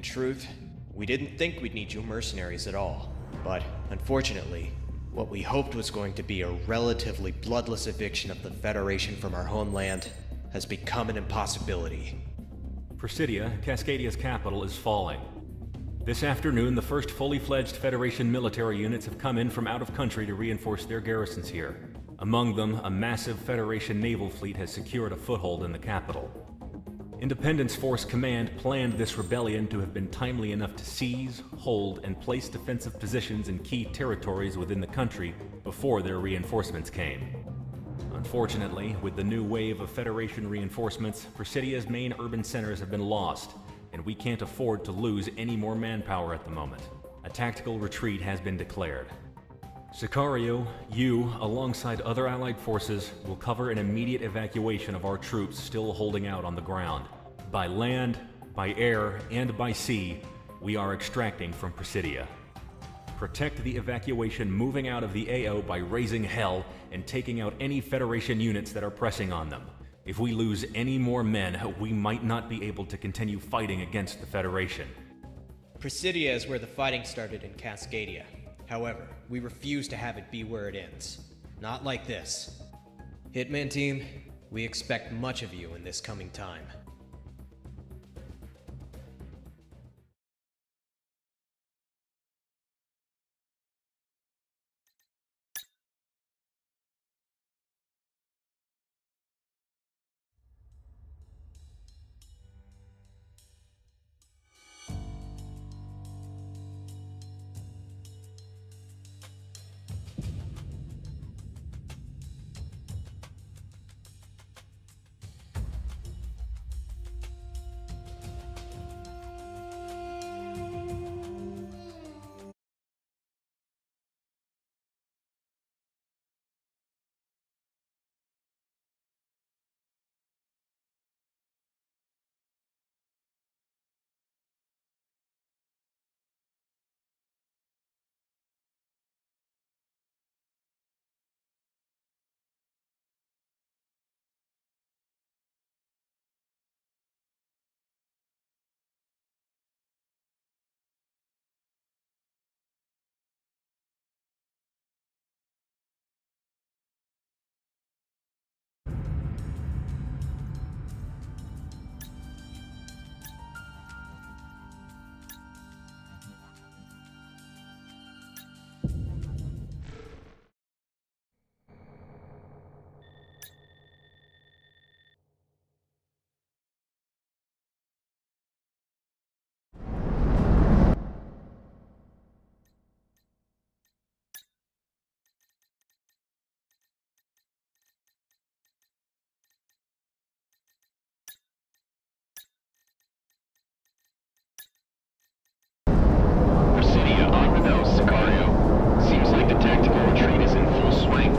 In truth, we didn't think we'd need you mercenaries at all. But, unfortunately, what we hoped was going to be a relatively bloodless eviction of the Federation from our homeland has become an impossibility. Presidia, Cascadia's capital, is falling. This afternoon, the first fully fledged Federation military units have come in from out of country to reinforce their garrisons here. Among them, a massive Federation naval fleet has secured a foothold in the capital. Independence Force Command planned this rebellion to have been timely enough to seize, hold, and place defensive positions in key territories within the country before their reinforcements came. Unfortunately, with the new wave of Federation reinforcements, Presidia's main urban centers have been lost, and we can't afford to lose any more manpower at the moment. A tactical retreat has been declared. Sicario, you, alongside other Allied forces, will cover an immediate evacuation of our troops still holding out on the ground. By land, by air, and by sea, we are extracting from Presidia. Protect the evacuation moving out of the AO by raising hell and taking out any Federation units that are pressing on them. If we lose any more men, we might not be able to continue fighting against the Federation. Presidia is where the fighting started in Cascadia. However, we refuse to have it be where it ends. Not like this. Hitman team, we expect much of you in this coming time. Nose, Sicario. Seems like the tactical retreat is in full swing.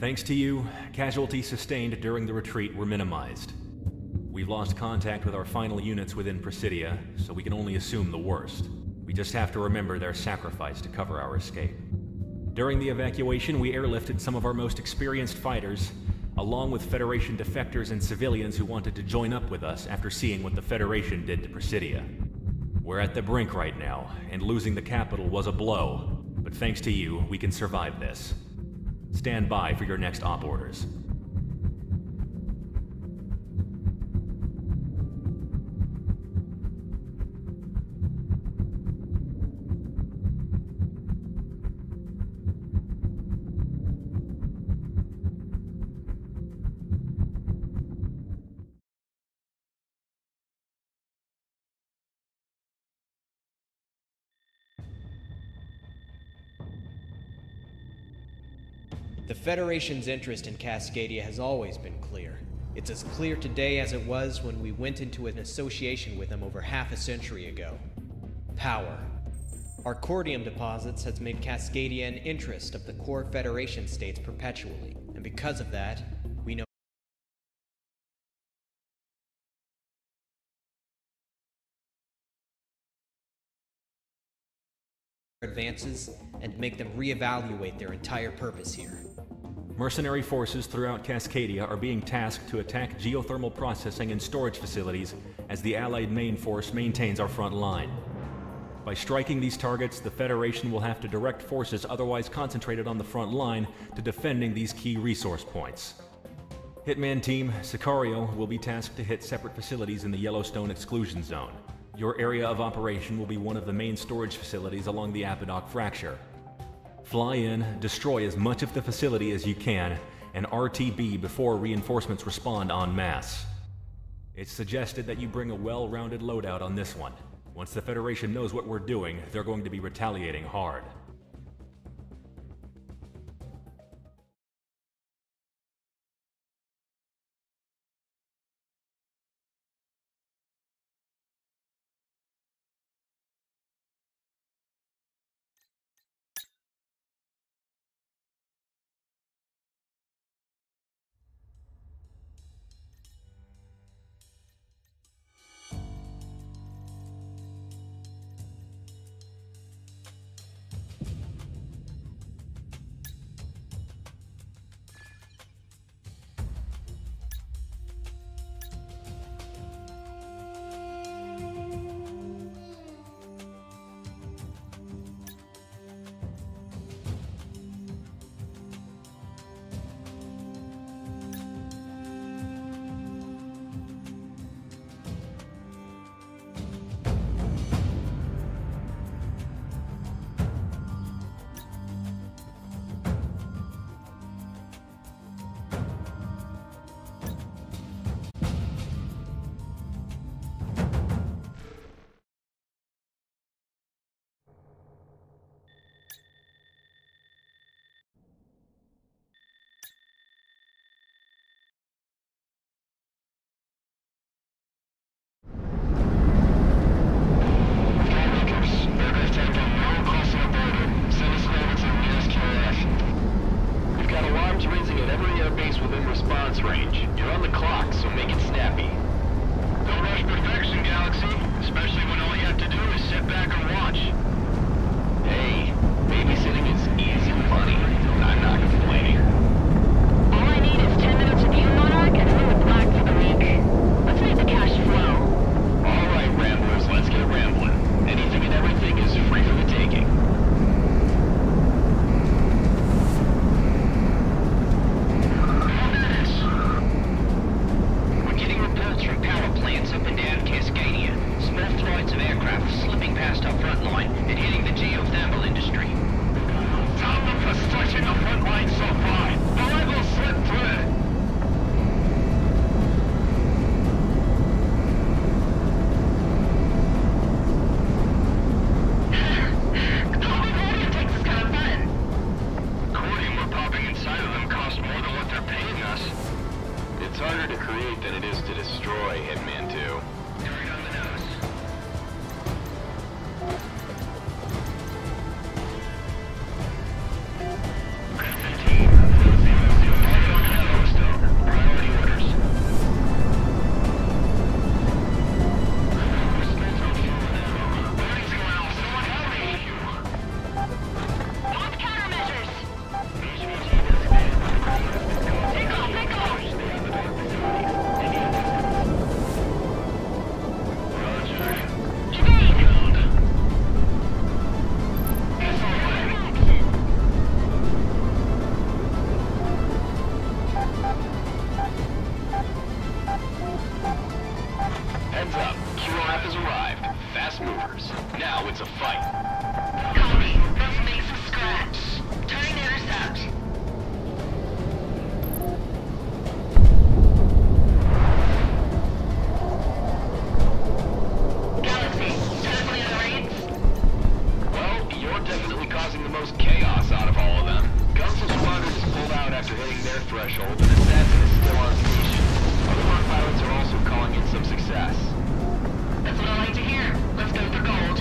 Thanks to you, casualties sustained during the retreat were minimized. We've lost contact with our final units within Presidia, so we can only assume the worst. We just have to remember their sacrifice to cover our escape. During the evacuation, we airlifted some of our most experienced fighters, along with Federation defectors and civilians who wanted to join up with us after seeing what the Federation did to Presidia. We're at the brink right now, and losing the capital was a blow, but thanks to you, we can survive this. Stand by for your next op orders. Federation's interest in Cascadia has always been clear. It's as clear today as it was when we went into an association with them over half a century ago. Power. Our cordium deposits has made Cascadia an interest of the core Federation states perpetually, and because of that, we know advances and make them reevaluate their entire purpose here. Mercenary forces throughout Cascadia are being tasked to attack geothermal processing and storage facilities as the Allied main force maintains our front line. By striking these targets, the Federation will have to direct forces otherwise concentrated on the front line to defending these key resource points. Hitman Team, Sicario will be tasked to hit separate facilities in the Yellowstone Exclusion Zone. Your area of operation will be one of the main storage facilities along the Apodoc Fracture. Fly in, destroy as much of the facility as you can, and RTB before reinforcements respond en masse. It's suggested that you bring a well-rounded loadout on this one. Once the Federation knows what we're doing, they're going to be retaliating hard. Heads up, QRF has arrived. Fast movers. Now it's a fight. Copy. Those things are scratch. Turning theirs out. Galaxy, tackling the raids? Well, you're definitely causing the most chaos out of all of them. Council Squadron just pulled out after hitting their threshold, and Assassin is still on station. Other pilots are all having some success. That's what I like to hear. Let's go for gold.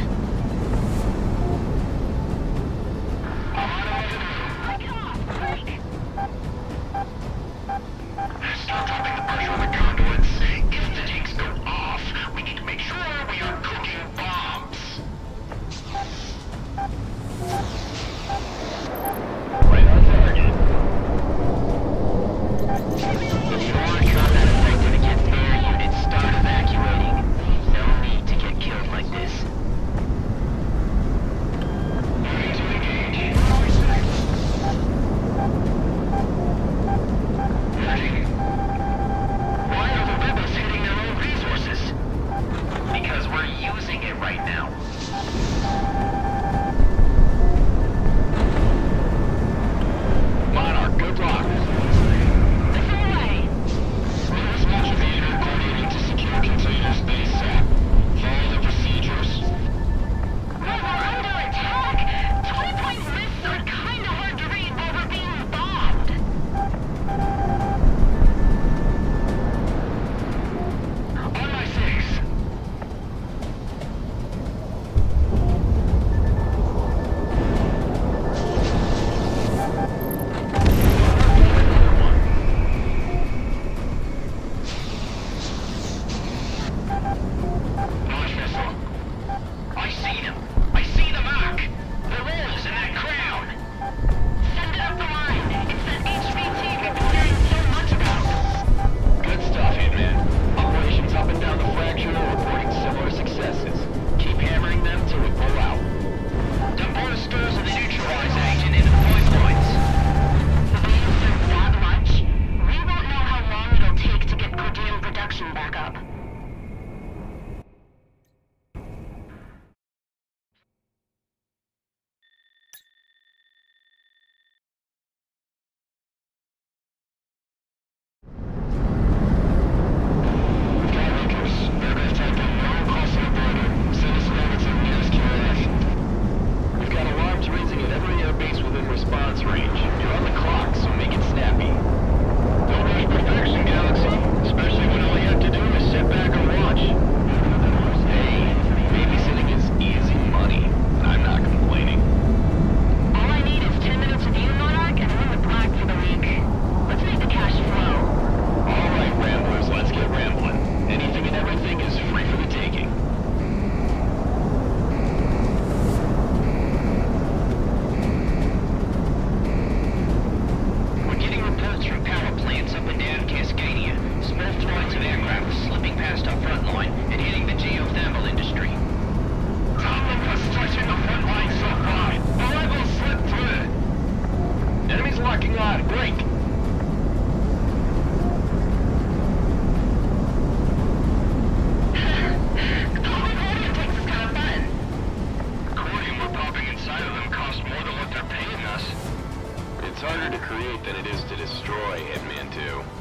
destroy Hitman 2.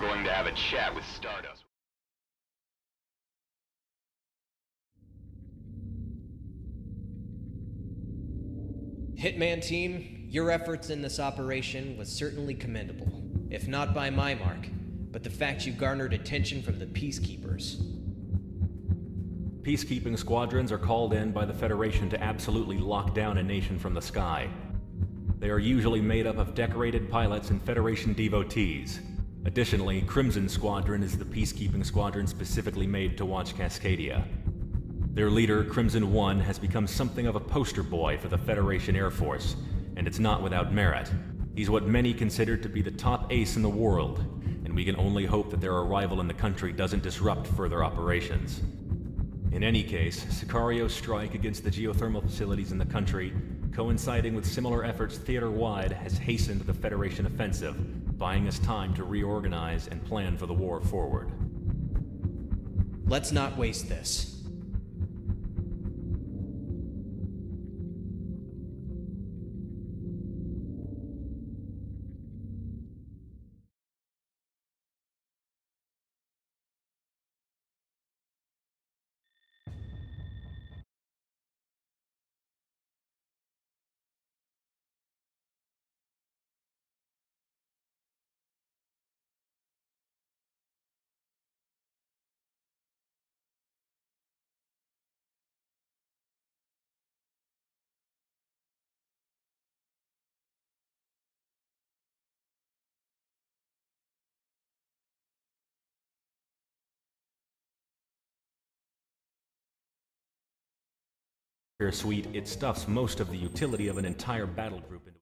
Going to have a chat with Stardust. Hitman team, your efforts in this operation was certainly commendable, if not by my mark, but the fact you garnered attention from the peacekeepers. Peacekeeping squadrons are called in by the Federation to absolutely lock down a nation from the sky. They are usually made up of decorated pilots and Federation devotees. Additionally, Crimson Squadron is the peacekeeping squadron specifically made to watch Cascadia. Their leader, Crimson One, has become something of a poster boy for the Federation Air Force, and it's not without merit. He's what many consider to be the top ace in the world, and we can only hope that their arrival in the country doesn't disrupt further operations. In any case, Sicario's strike against the geothermal facilities in the country, coinciding with similar efforts theater-wide, has hastened the Federation offensive, buying us time to reorganize and plan for the war forward. Let's not waste this. Suite, it stuffs most of the utility of an entire battle group into